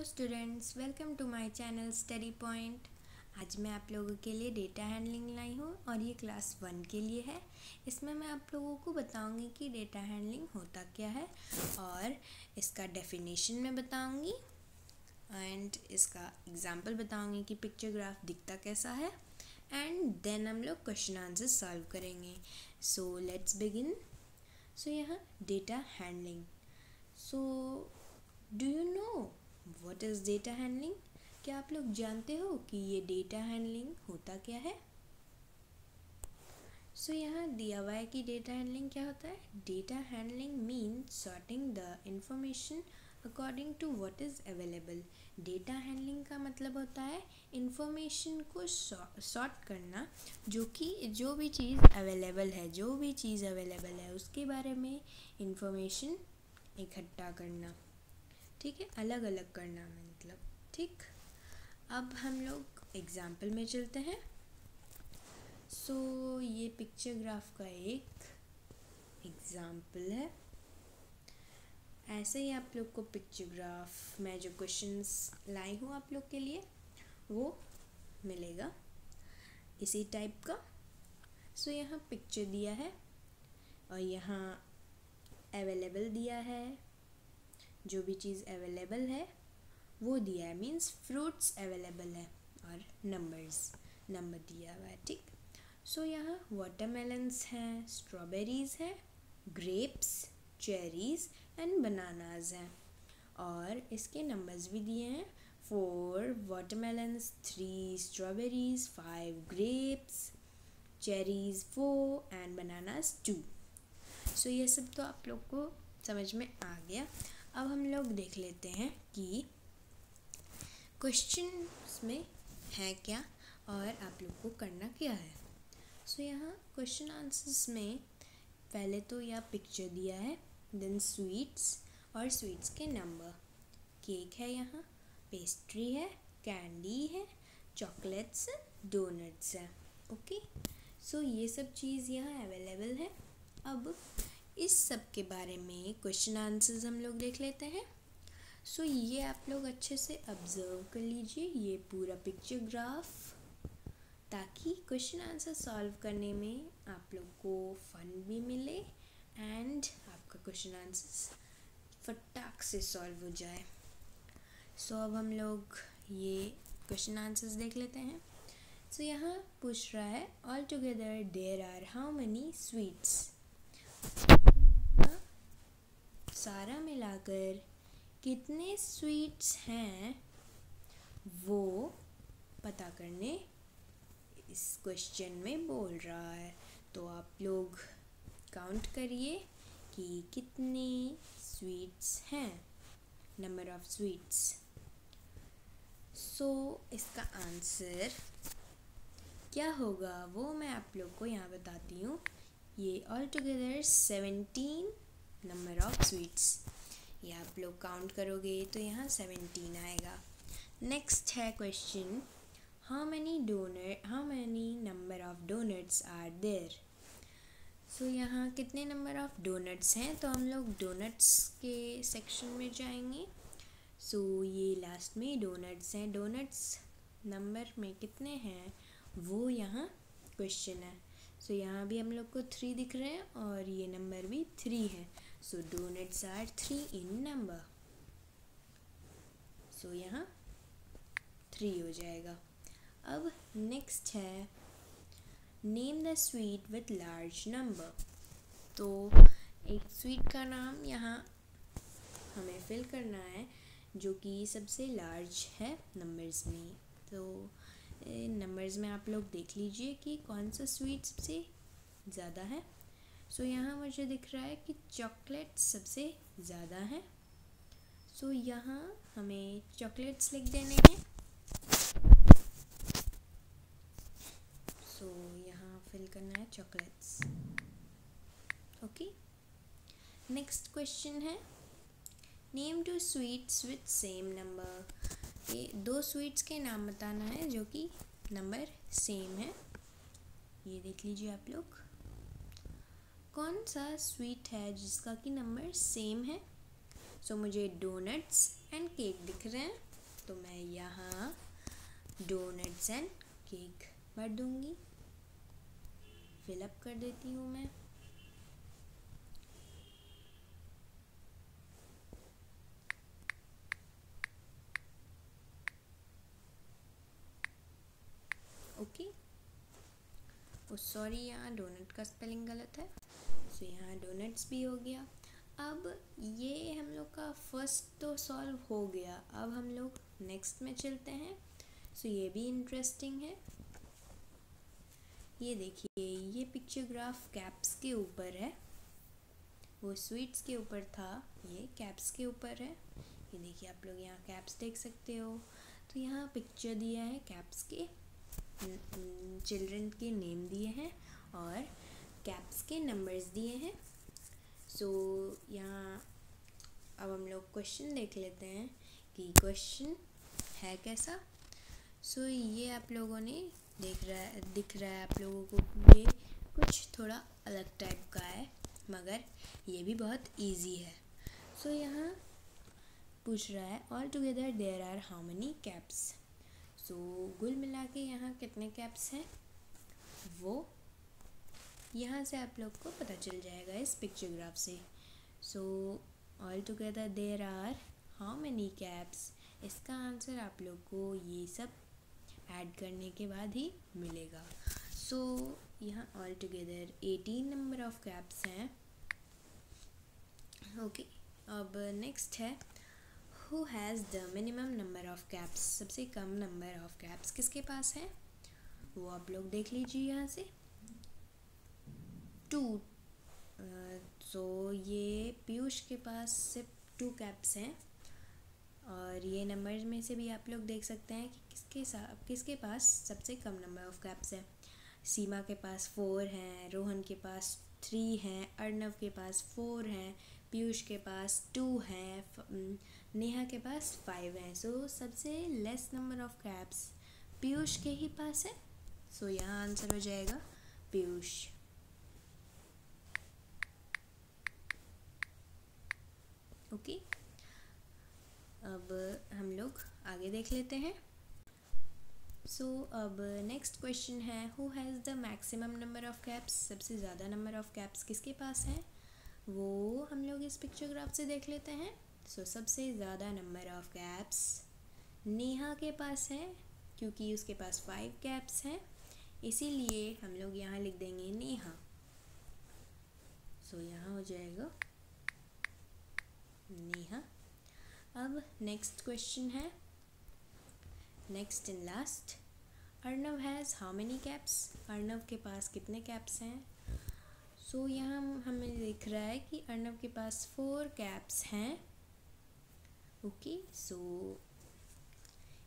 Hello students, welcome to my channel study point. आज मैं आप लोगों के लिए डेटा हैंडलिंग लाई हूँ और ये क्लास वन के लिए है। इसमें मैं आप लोगों को बताऊँगी कि डेटा हैंडलिंग होता क्या है और इसका डेफिनेशन मैं बताऊँगी एंड इसका एग्जांपल बताऊँगी कि पिक्चर ग्राफ दिखता कैसा है एंड देन हम लोग क्वेश्चन आंसर सॉल्व करेंगे। So let's begin. सो यहाँ data handling. So do you know what is data handling क्या आप लोग जानते हो कि ये डेटा हैंडलिंग होता क्या है? सो so, यहाँ दिया हुआ है कि डेटा हैंडलिंग क्या होता है? Data handling mean sorting the information according to what is available data handling का मतलब होता है इंफॉर्मेशन को सॉर्ट करना जो कि जो भी चीज़ अवेलेबल है जो भी चीज़ अवेलेबल है उसके बारे में इंफॉर्मेशन इकट्ठा करना। ठीक है? अलग अलग करना है मतलब। ठीक? अब हम लोग एग्ज़ाम्पल में चलते हैं। सो so, ये पिक्चर ग्राफ का एक एग्ज़ाम्पल है। ऐसे ही आप लोग को पिक्चर ग्राफ मैं जो क्वेश्चंस लाई हूँ आप लोग के लिए वो मिलेगा। इसी टाइप का। सो so, यहाँ पिक्चर दिया है और यहाँ अवेलेबल दिया है। जो भी चीज़ अवेलेबल है वो दिया है। मीन्स फ्रूट्स अवेलेबल है और नंबर्स नंबर दिया हुआ है ठीक? सो so, यहाँ वाटरमेलन्स हैं स्ट्रॉबेरीज़ हैं ग्रेप्स चेरीज़ एंड बनानाज हैं। और इसके नंबर्स भी दिए हैं। Four watermelons three strawberries five grapes cherries four and bananas two so ये सब तो आप लोग को समझ में आ गया। अब हम लोग देख लेते हैं कि क्वेश्चन में है क्या और आप लोग को करना क्या है। सो so, यहाँ क्वेश्चन आंसर्स में पहले तो यह पिक्चर दिया है देन स्वीट्स और स्वीट्स के नंबर केक है यहाँ पेस्ट्री है कैंडी है चॉकलेट्स डोनट्स है। ओके सो ये सब चीज़ यहाँ अवेलेबल है। अब इस सब के बारे में क्वेश्चन आंसर्स हम लोग देख लेते हैं। सो so, ये आप लोग अच्छे से ऑब्ज़र्व कर लीजिए ये पूरा पिक्चर ग्राफ ताकि क्वेश्चन आंसर सॉल्व करने में आप लोग को फन भी मिले एंड आपका क्वेश्चन आंसर फटाक से सॉल्व हो जाए। सो so, अब हम लोग ये क्वेश्चन आंसर्स देख लेते हैं। सो so, यहाँ पूछ रहा है all together there are how many sweets सारा मिलाकर कितने स्वीट्स हैं, वो पता करने इस क्वेश्चन में बोल रहा है। तो आप लोग काउंट करिए कि कितने स्वीट्स हैं। नंबर ऑफ़ स्वीट्स सो इसका आंसर क्या होगा, वो मैं आप लोग को यहाँ बताती हूँ। ये all together seventeen number of sweets ये आप लोग काउंट करोगे तो यहाँ सेवेंटीन आएगा। नेक्स्ट है question how many donor how many number of donuts are there so यहाँ कितने नंबर ऑफ़ डोनट्स हैं? तो हम लोग डोनट्स के सेक्शन में जाएँगे। सो so, ये लास्ट में डोनट्स हैं। डोनट्स नंबर में कितने हैं? वो यहाँ क्वेश्चन है। सो so, यहाँ भी हम लोग को थ्री दिख रहे हैं और ये नंबर भी थ्री है। So, donuts are three in number so यहाँ थ्री हो जाएगा। अब नेक्स्ट है। Name the sweet with large number तो एक स्वीट का नाम यहाँ हमें फिल करना है, जो कि सबसे लार्ज है नंबर्स में। तो नंबर्स में आप लोग देख लीजिए कि कौन सा स्वीट सबसे ज़्यादा है। सो so, यहाँ मुझे दिख रहा है कि चॉकलेट सबसे ज़्यादा है। सो so, यहाँ हमें चॉकलेट्स लिख देने हैं। सो so, यहाँ फिल करना है चॉकलेट्स ओके नेक्स्ट क्वेश्चन है। Name two sweets with same number ये दो स्वीट्स के नाम बताना है जो कि नंबर सेम है। ये देख लीजिए आप लोग। कौन सा स्वीट है जिसका कि नंबर सेम है? सो so, मुझे डोनट्स एंड केक दिख रहे हैं तो मैं यहाँ डोनट्स एंड केक भर दूँगी। फिलअप कर देती हूँ मैं। ओके। ओ सॉरी यहाँ डोनट का स्पेलिंग गलत है। सो यहाँ डोनट्स भी हो गया। अब ये हम लोग का फ़र्स्ट तो सॉल्व हो गया। अब हम लोग नेक्स्ट में चलते हैं। सो ये भी इंटरेस्टिंग है। ये देखिए, ये पिक्चर ग्राफ कैप्स के ऊपर है। वो स्वीट्स के ऊपर था, ये कैप्स के ऊपर है। ये देखिए, आप लोग यहाँ कैप्स देख सकते हो। तो यहाँ पिक्चर दिया है कैप्स के। चिल्ड्रन के नेम दिए हैं। और कैप्स के नंबर्स दिए हैं। सो so, यहाँ अब हम लोग क्वेश्चन देख लेते हैं कि क्वेश्चन है कैसा। सो so, ये आप लोगों ने देख रहा है दिख रहा है आप लोगों को ये कुछ थोड़ा अलग टाइप का है मगर ये भी बहुत इजी है। सो so, यहाँ पूछ रहा है all together there are how many caps so गुल मिला के यहाँ कितने कैप्स हैं? वो यहाँ से आप लोग को पता चल जाएगा इस पिक्चर ग्राफ से। So all together there are how many caps इसका आंसर आप लोग को ये सब ऐड करने के बाद ही मिलेगा। सो so, यहाँ all together eighteen number of caps हैं। ओके अब नेक्स्ट है। Who has the minimum number of caps सबसे कम नंबर ऑफ़ कैप्स किसके पास है? वो आप लोग देख लीजिए यहाँ से। टू सो ये पीयूष के पास सिर्फ़ टू कैप्स हैं। और ये नंबर में से भी आप लोग देख सकते हैं कि किसके साथ किसके पास सबसे कम नंबर ऑफ़ कैप्स हैं। सीमा के पास फोर हैं रोहन के पास थ्री हैं अर्नव के पास फोर हैं पीयूष के पास टू हैं नेहा के पास फाइव हैं। सो सबसे less number of caps Piyush के ही पास है। सो so, यहाँ आंसर हो जाएगा पीयूष। ओके। अब हम लोग आगे देख लेते हैं। सो so, अब नेक्स्ट क्वेश्चन है who has the maximum number of caps सबसे ज़्यादा नंबर ऑफ़ कैप्स किसके पास हैं? वो हम लोग इस पिक्चर ग्राफ से देख लेते हैं। सो so, सबसे ज़्यादा नंबर ऑफ़ कैप्स नेहा के पास है क्योंकि उसके पास फाइव कैप्स हैं। इसीलिए हम लोग यहाँ लिख देंगे नेहा। सो so, यहाँ हो जाएगा नेहा अब नेक्स्ट क्वेश्चन है। Next and last Arnav has how many caps Arnav के पास कितने कैप्स हैं? सो so, यहाँ हमें दिख रहा है कि अर्नव के पास फोर कैप्स हैं। ओके सो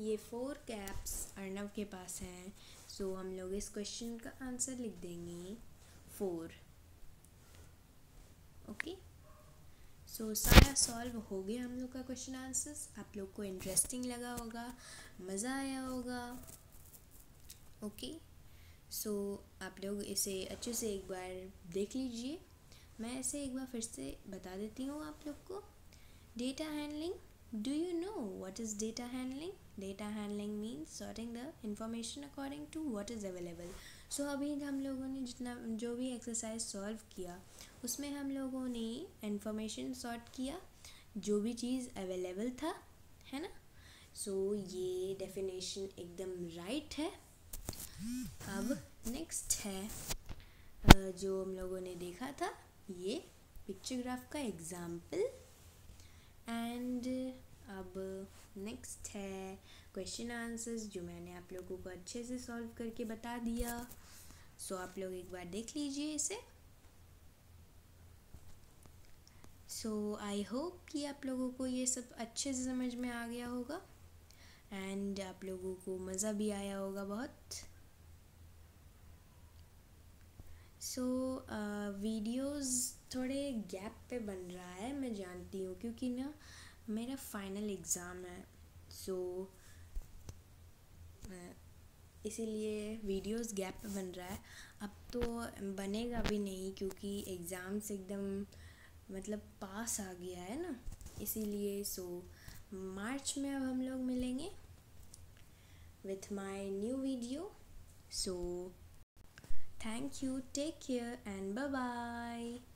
ये फोर कैप्स अर्नव के पास हैं। सो so, हम लोग इस क्वेश्चन का आंसर लिख देंगे। फोर ओके सो सारा सॉल्व हो गया हम लोग का क्वेश्चन आंसर्स आप लोग को इंटरेस्टिंग लगा होगा, मज़ा आया होगा. ओके सो आप लोग इसे अच्छे से एक बार देख लीजिए. मैं इसे एक बार फिर से बता देती हूँ आप लोग को. Data handling do you know what is data handling data handling means sorting the information according to what is available so so, अभी हम लोगों ने जितना जो भी एक्सरसाइज सॉल्व किया उसमें हम लोगों ने इन्फॉर्मेशन सॉर्ट किया जो भी चीज़ अवेलेबल था है ना? सो so, ये डेफिनेशन एकदम राइट है। अब नेक्स्ट है जो हम लोगों ने देखा था ये पिक्चर ग्राफ का एग्ज़ाम्पल एंड अब नेक्स्ट है क्वेश्चन आंसर्स जो मैंने आप लोगों को अच्छे से सॉल्व करके बता दिया। सो so, आप लोग एक बार देख लीजिए इसे। सो आई होप कि आप लोगों को ये सब अच्छे से समझ में आ गया होगा। एंड आप लोगों को मज़ा भी आया होगा बहुत। सो so, वीडियोस uh, थोड़े गैप पे बन रहा है मैं जानती हूँ क्योंकि ना मेरा फाइनल एग्ज़ाम है। सो so, इसीलिए वीडियोस गैप पे बन रहा है। अब तो बनेगा भी नहीं क्योंकि एग्ज़ाम्स एकदम मतलब पास आ गया है ना। इसीलिए सो मार्च में अब हम लोग मिलेंगे with my new video so thank you take care and bye bye.